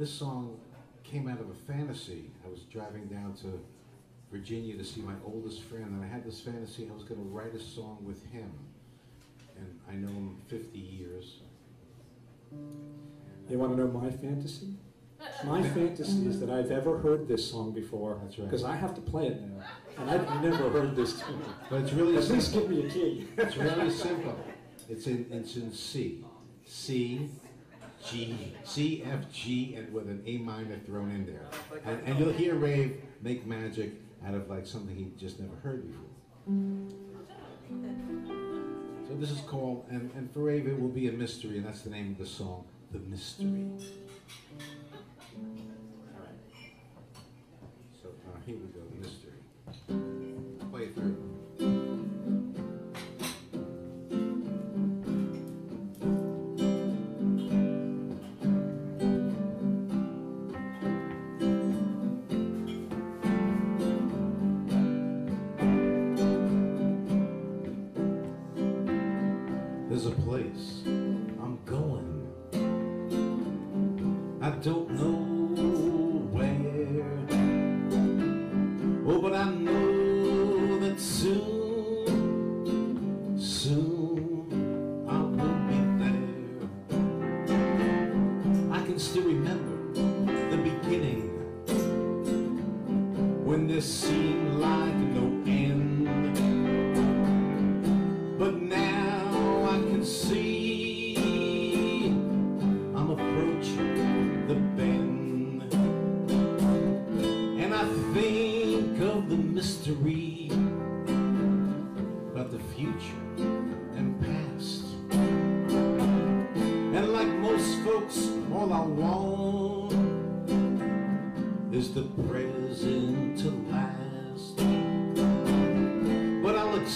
This song came out of a fantasy. I was driving down to Virginia to see my oldest friend, and I had this fantasy I was going to write a song with him. And I know him 50 years. You want to know my fantasy? My fantasy is that I've ever heard this song before. That's right. Because I have to play it now. And I've never heard this tune. But it's really At least simple. give me a key. It's really simple. It's in it's in C, C, G, C, F, G, and with an A minor thrown in there. Oh, and, and you'll hear Rave make magic out of like something he just never heard before. So this is called, and, and for Rave it will be a mystery, and that's the name of the song, The Mystery.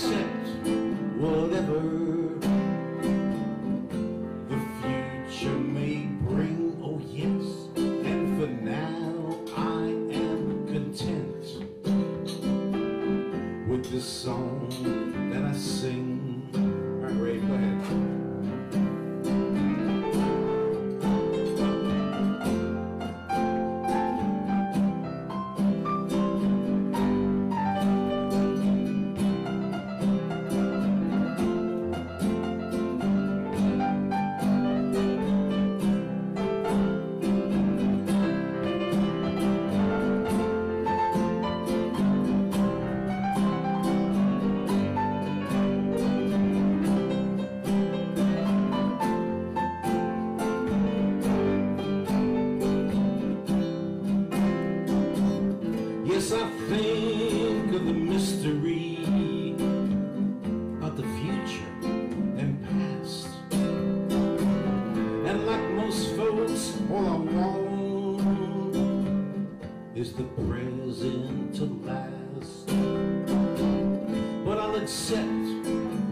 But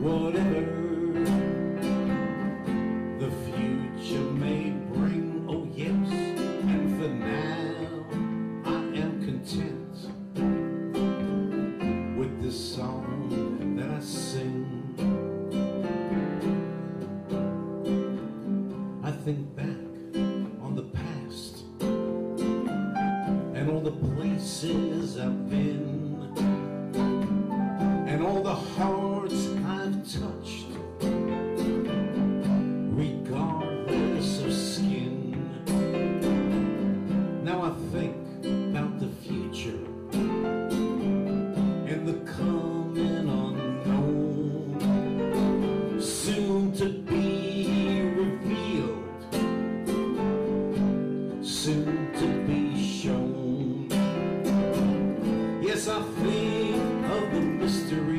whatever the future may bring. Oh, yes, and for now, I am content with this song that I sing. I think back on the past and all the places I've been and all the hearts soon to be shown. Yes, I think of the mystery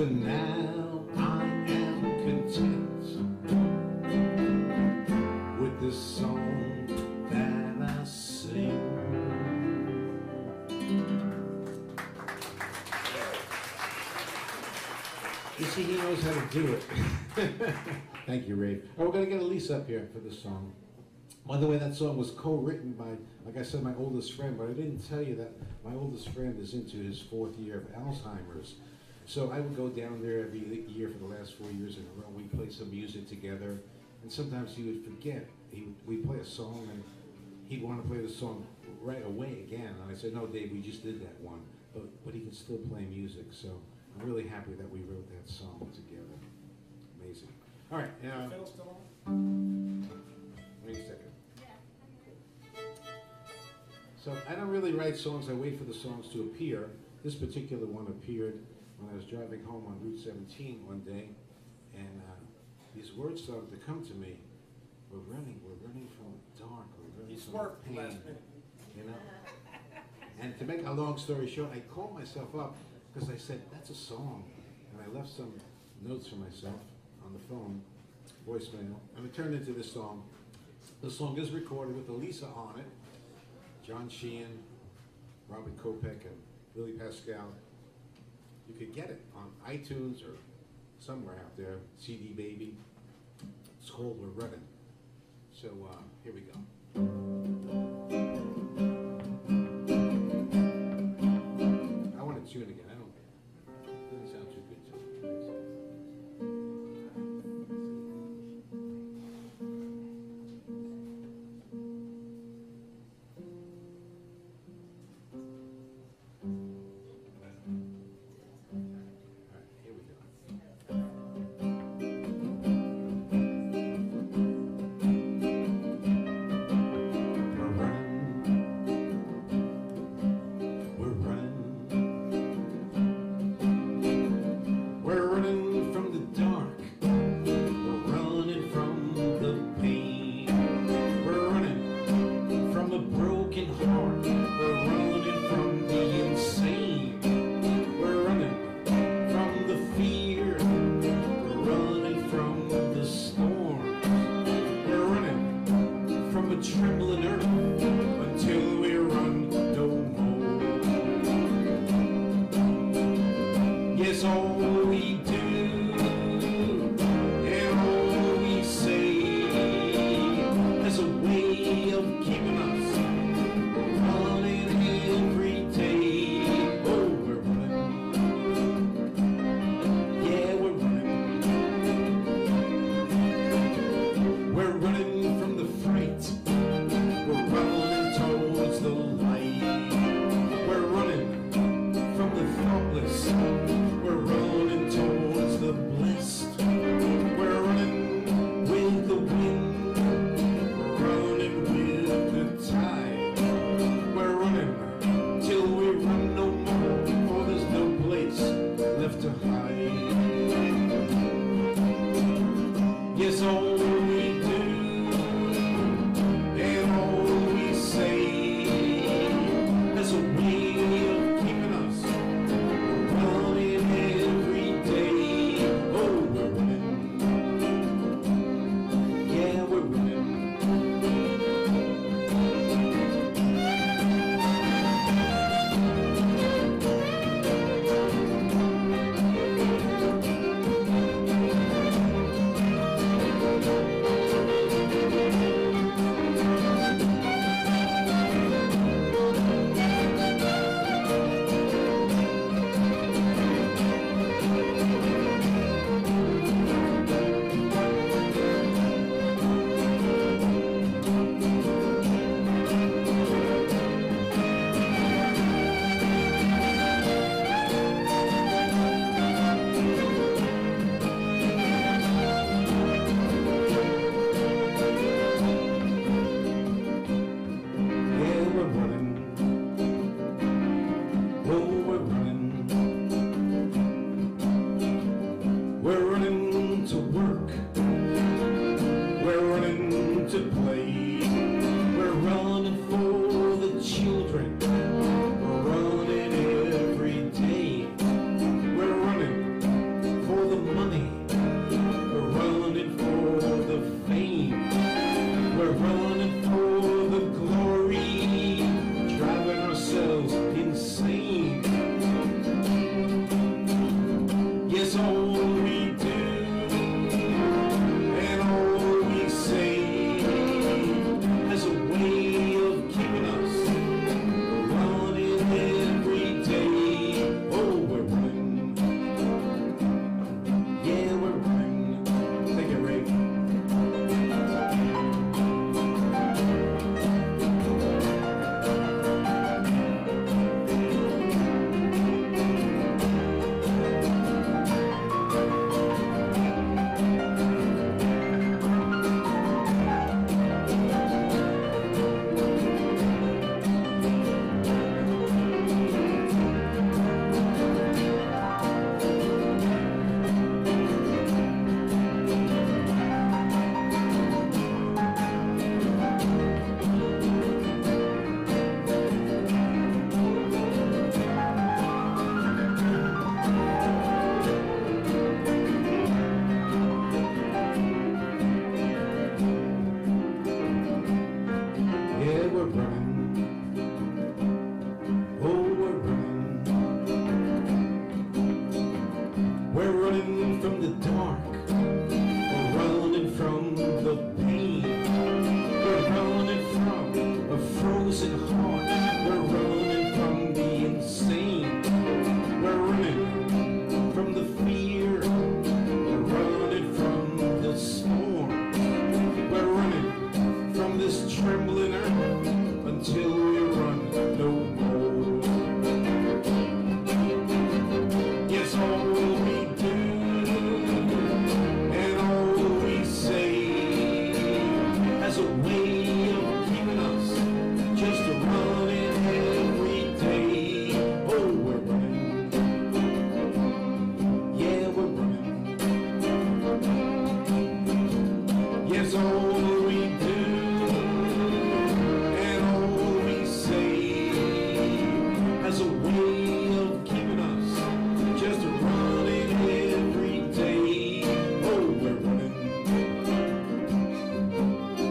for now I am content with this song that I sing. You see, he knows how to do it. Thank you, Ray. Oh, we're gonna get Elise up here for this song. By the way, that song was co-written by, like I said, my oldest friend, but I didn't tell you that my oldest friend is into his fourth year of Alzheimer's. So I would go down there every year for the last four years in a row. We'd play some music together, and sometimes he would forget. He would, we'd play a song, and he'd want to play the song right away again. And I said, "No, Dave, we just did that one, but but he can still play music." So I'm really happy that we wrote that song together. Amazing. All right, uh, now. Wait a second. So I don't really write songs, I wait for the songs to appear. This particular one appeared when I was driving home on Route 17 one day, and uh, these words started to come to me. We're running, we're running from the dark, we're running He's from worked the the last pain. minute. You know? And to make a long story short, I called myself up because I said, that's a song. And I left some notes for myself on the phone, voicemail, and it turned into this song. The song is recorded with Elissa on it, John Sheehan, Robert Kopek, and Billy Pascal. You could get it on iTunes or somewhere out there, CD Baby. It's called We're Running. So uh, here we go.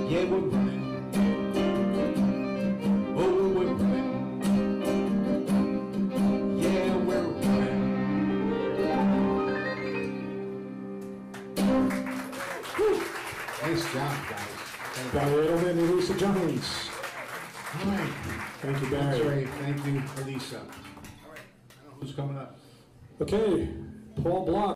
Yeah, we're running. Oh, we're running. Yeah, we're running. nice job, guys. Thank Barry Adelman and Elissa Jones. All right. Thank you, Barry. That's right. Thank you, Elissa. All right. I don't know who's coming up. Okay, Paul Block.